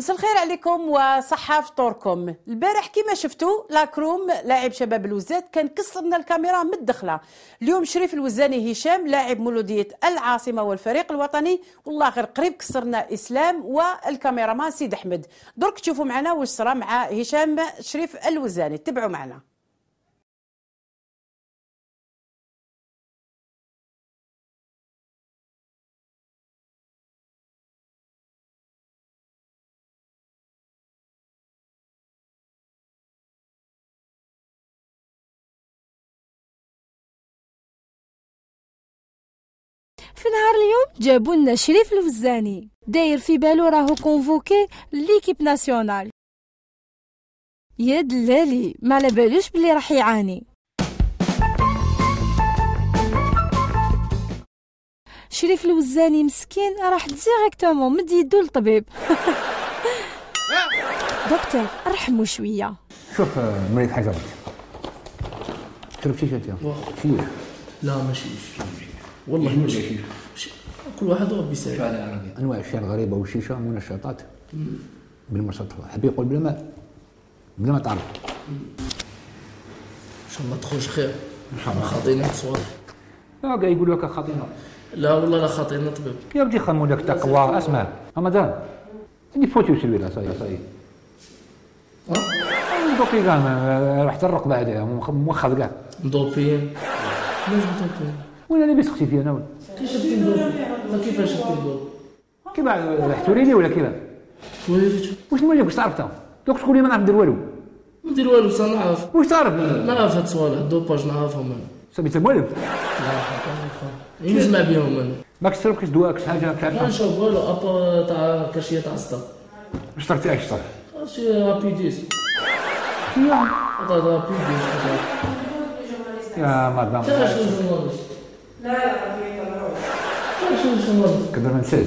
مساء الخير عليكم وصحة فطوركم. البارح كما شفتوا لاكروم لاعب شباب الوزات كان كسرنا الكاميرا من الدخلة. اليوم شريف الوزاني هشام لاعب مولودية العاصمة والفريق الوطني. والله غير قريب كسرنا إسلام والكاميرامان سيد أحمد. درك تشوفوا معنا واش صرا مع هشام شريف الوزاني. تبعوا معنا. في نهار اليوم جابوا لنا شريف الوزاني. داير في بالو راهو convoqué l'équipe nationale يا دلالي ما على بالوش بلي راح يعاني. شريف الوزاني مسكين راح directement مد يدو للطبيب. دكتور ارحموا شوية. شوف مريض حاجة. شرب شيشه انت شيش لا ماشي والله ماشي كل واحد ربي يسهل أنواع الاشياء الغريبة والشيشة منشطات بالمسطح حبي يقول بلا ما بلا ما تعرف. إن شاء الله تخرج خير. خاطينا تصور لا قاعد يقول لك خطينا لا والله لا خاطينا طبيب. يا ودي خمو لك تقوى. اسمع. رمضان. تدي فوتي وسلوي لا صاي صاي دوكي كاع راح ترق بعدها موخذ كاع مدوبين ليش مدوبين وين أنا بس فيها أنا كيف شفتي مدوب كيفاش شفتي مدوب كيف راح توريني ولا وريتو واش نقول لك؟ واش تعرف انت دوك تقول لي ما نعرف ندير والو. ما ندير والو بصح نعرف. واش تعرف؟ نعرف هاد الصوالح الدوباج نعرفهم أنا سميت المولد لا نجمع بهم أنا ماك تشرب كاش دواء كاش حاجة ما كاش نشرب والو أبا تاع كاشية تاع الصدر اشترتي إيش صار شي رابيديس يا هذا رابيديس يا مدام. شنو لا لا ما تاع شنو جورناليست كبر من سيز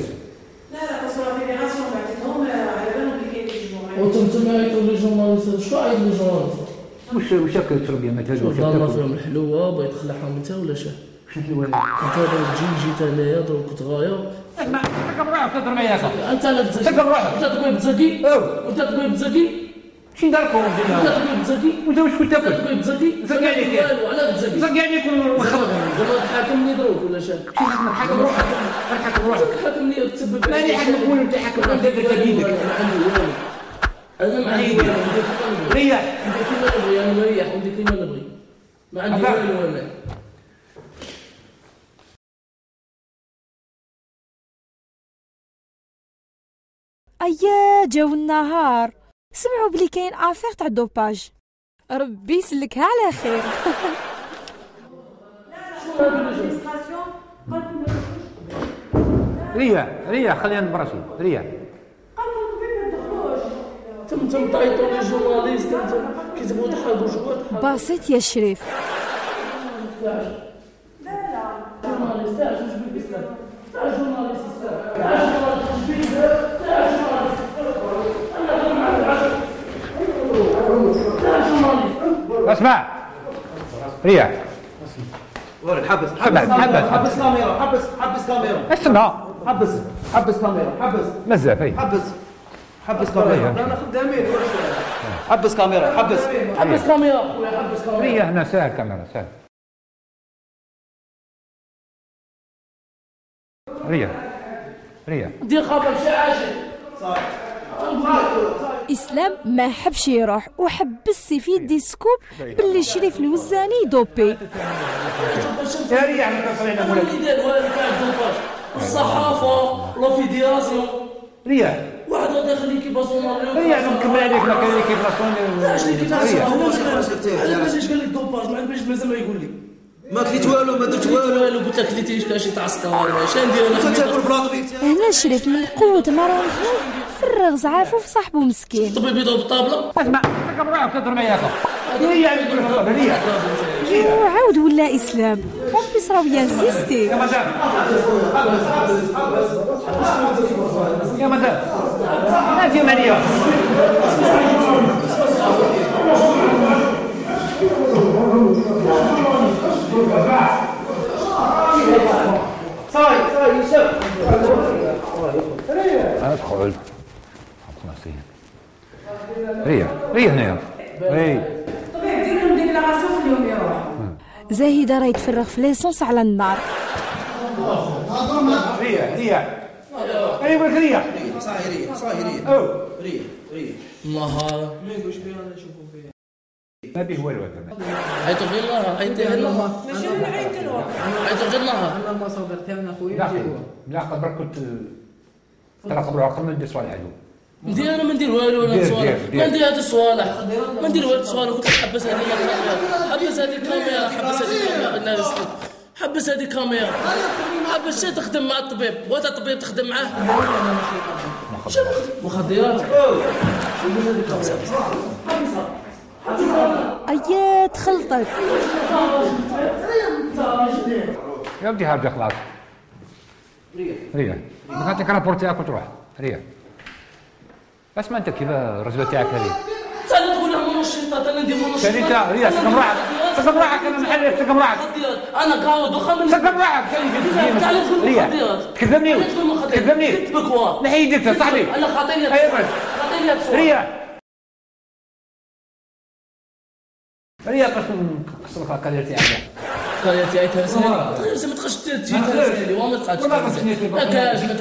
لا لا بس لا فيدراسيون بعثتهم على بالهم اللي كاين يجمعوا وأنتم عيطوا لي جورناليست شو عيط لي جورناليست واش واش راك تشرب يا مثلا شوف تاكل فيهم الحلوة بغيت تخلعهم انت ولا شاه واش الوالد أنت تجي جيت انايا دروك تغاير تقبل روحك تهضر معايا أنت لا تزكي. تقبل روحك أنت تقول بتزكي؟ أو. أنت تقول بتزكي؟ شي داركم انت الدنيا تقول بتزكي وانت واش كنت تاكل؟ تقول بتزكي زكي عليك. على بتزكي زق عليك ونخرج زعما تحاكمني دروك ولا شاه حاكم روحك. حاكم روحك. تحاكمني وتسبب ماني حاكمك ولا انت حاكم. انت درت بيدك عندي أنا ما عندي ريح ندير كيما نبغي أنا مريح. وندير كيما نبغي ما عندي. والو أنا أيا جاو النهار. سمعوا بلي كاين آفير تاع دوباج ربي يسلكها على خير. ريح ريح خلينا نبراسي ريح تم تم جورناليست بسيط يا شريف. جورناليست اسلام تاع جورناليست بالاسلام تاع جورناليست تاع جورناليست اسمع ريح حبس. حبس. حبس. حبس كاميرا. حبس حبس كاميرا. اسمع. حبس. حبس كاميرا. حبس. بزاف أي. حبس. حبس كاميرا. حبس كاميرا. حبس. حبس. كاميرا. حبس كاميرا. ريح هنا سهل كاميرا سهل. ريح ريح دير خبر شي عاشق اسلام ما حبش يروح وحبس في يدي سكوب باللي شريف الوزاني دوبي. الدوباج الصحافة لا ريح واحد غادي يخلي كيبا صومالي ريح نكمل عليك ما كان كيف علاش صومالي علاش قال لي الدوباج ما مازال ما يقول لي. ما كليت والو ما درت والو. والو قلت لك كليتيش كاشي تاع السكر اش ندير أنا هنا شريف من قوة مروان خان فرغ زعافو في صاحبه مسكين. الطبيب يضرب الطابله اسمع تقبل روحك تهضر معايا لك ريح وعاود ولا إسلام. ربي صراو ينسيستي يا مدام. يا مدام. نادي مانيا صاي صاي شوف أدخل. ريا ريا هنايا اي طبيعي دير لهم ديكلاراسيون في اليوم يروح زاهدة راه يتفرغ في ليسونس على النار. ريا ريا ايوا ريا صاحي صاحي أو. ريا ريا الله ما به والو عيطوا غير الله عيطوا غير الله. ماشي أنا عيطت له عيطوا غير الله. أنا المصادر تاعنا خويا لا لا قبل كنت ترى قبل عقل من دي العدو ندير أنا ما ندير والو صوالح دير- ما ندير هاد الصوالح ما ندير والو صوالح قلت لك حبس هذه الكاميرا حبس هذه الكاميرا حبس هذه الكاميرا الناس حبس هذه الكاميرا حبس شي تخدم مع الطبيب. وانت الطبيب تخدم معاه. مخدرات. أيا تخلطت يا ودي هذا خلاص. ريا ريا نعطيك رابور تاعك وتروح ريا بس ما انت كيف الرزبه تاعك هذه؟ ثاني تقول لهم منشطات أنا ندير منشطات ثاني انت؟ ريا سقم راعك سقم راعك أنا محل سقم مخدرات أنا قاعد وخا من سقم راعك تعال تقول ريا مخدرات تكذبني تكذبني كتبك وا نحي يدك صاحبي. أنا خاطيني أيوة. خاطيني تصور ريا. ريا قسم قسم القدر تاعك. قال يا تي تهرسني تهرس ما تخش تجي تهرسني وما تقعدش لا كاش ما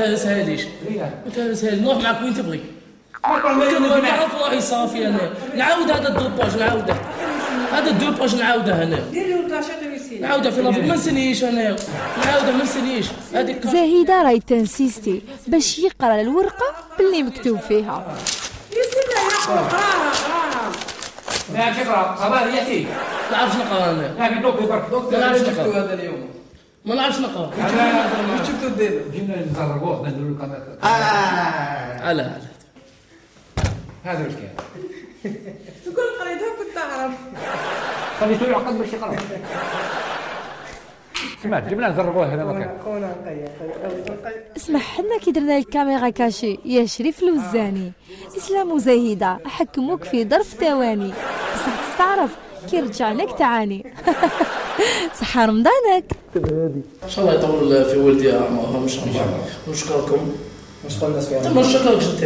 ما تهرسهالي نروح معك وين تبغي. نعرف روحي صافي أنا نعاود هذا الدوباج نعاوده هذا الدوباج نعاوده أنا دير له كاشات ويسير نعاوده في لافيك ما نسنيش أنا. نعاوده ما نسنيش. هذيك زاهدة راهي تنسيستي. باش يقرأ الورقة باللي مكتوب فيها. لا تقرا صباح رياتي ما نعرفش نقرأ أنا. لا بدوك برك ما نعرفش نقرأ. هذا اليوم؟ ما نعرفش نقرأ. شفتو دير جينا نزرقوه نديروا له كاميرا على على. هذا كاين تقول قريتها كنت تعرف خليتو يعقد باش يقرا سمعت جبنا نزرقوه هذا ما كان خونا اسمع حنا كي درنا الكاميرا كاشي يا شريف الوزاني إسلام وزاهدة حكموك في ظرف ثواني بصح تستعرف كي رجع لك تعاني. صحة رمضانك. إن شاء الله يطول في ولدي اعمارهم إن شاء الله. نشكركم. واش قلنا فيها ما نشكركش انت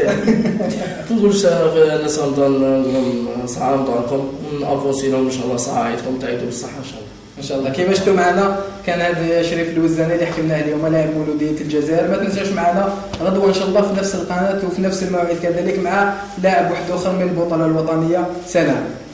صحة رمضانكم ونافوسي لهم إن شاء الله صحة عيدكم تعيدوا بالصحة إن شاء الله. إن شاء الله. كيما شفتوا معنا؟ كان هذا شريف الوزاني اللي حكينا اليوم لاعب مولوديه الجزائر. ما تنساوش معنا غدوة إن شاء الله في نفس القناة وفي نفس الموعد كذلك مع لاعب واحد آخر من البطولة الوطنية. سلام.